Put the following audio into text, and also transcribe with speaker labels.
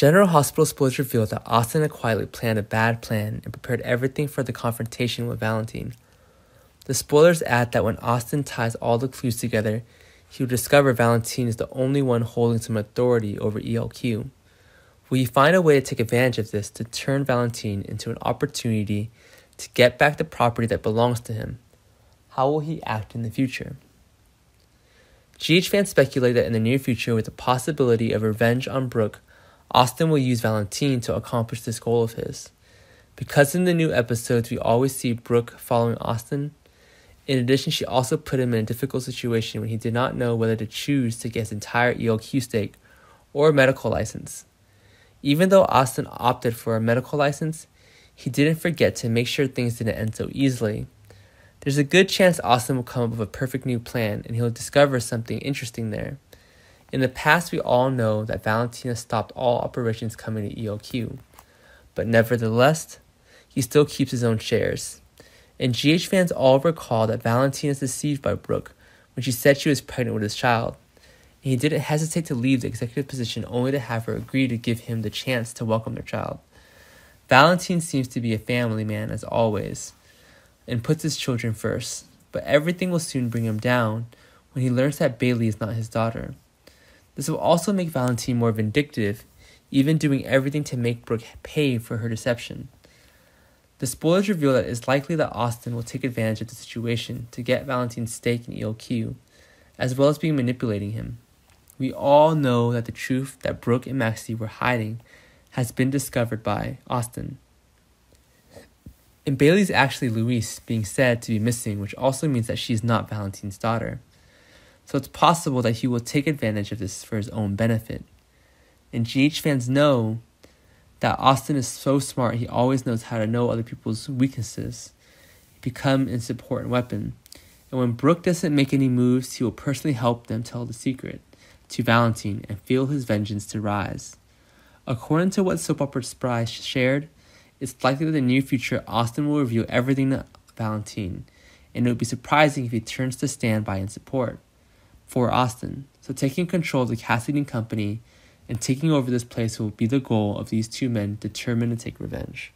Speaker 1: General Hospital spoilers reveal that Austin had quietly planned a bad plan and prepared everything for the confrontation with Valentine. The spoilers add that when Austin ties all the clues together, he will discover Valentine is the only one holding some authority over ELQ. Will he find a way to take advantage of this to turn Valentine into an opportunity to get back the property that belongs to him? How will he act in the future? GH fans speculate that in the near future, with the possibility of revenge on Brooke, Austin will use Valentine to accomplish this goal of his. Because in the new episodes we always see Brooke following Austin, in addition, she also put him in a difficult situation when he did not know whether to choose to get his entire ELQ stake or a medical license. Even though Austin opted for a medical license, he didn't forget to make sure things didn't end so easily. There's a good chance Austin will come up with a perfect new plan and he'll discover something interesting there. In the past, we all know that Valentina stopped all operations coming to ELQ, but nevertheless, he still keeps his own shares. And GH fans all recall that Valentina is deceived by Brooke when she said she was pregnant with his child. And he didn't hesitate to leave the executive position only to have her agree to give him the chance to welcome their child. Valentine seems to be a family man as always and puts his children first, but everything will soon bring him down when he learns that Bailey is not his daughter. This will also make Valentine more vindictive, even doing everything to make Brooke pay for her deception. The spoilers reveal that it is likely that Austin will take advantage of the situation to get Valentine's stake in ELQ, as well as being manipulating him. We all know that the truth that Brooke and Maxie were hiding has been discovered by Austin. And Bailey's actually Louise being said to be missing, which also means that she's not Valentine's daughter. So it's possible that he will take advantage of this for his own benefit. And GH fans know that Austin is so smart, he always knows how to know other people's weaknesses, become an important weapon. And when Brooke doesn't make any moves, he will personally help them tell the secret to Valentine and feel his vengeance to rise. According to what Soap Opera Spy shared, it's likely that in the near future Austin will reveal everything to Valentine, and it would be surprising if he turns to stand by in support for Austin. So taking control of the Cassadine company and taking over this place will be the goal of these two men determined to take revenge.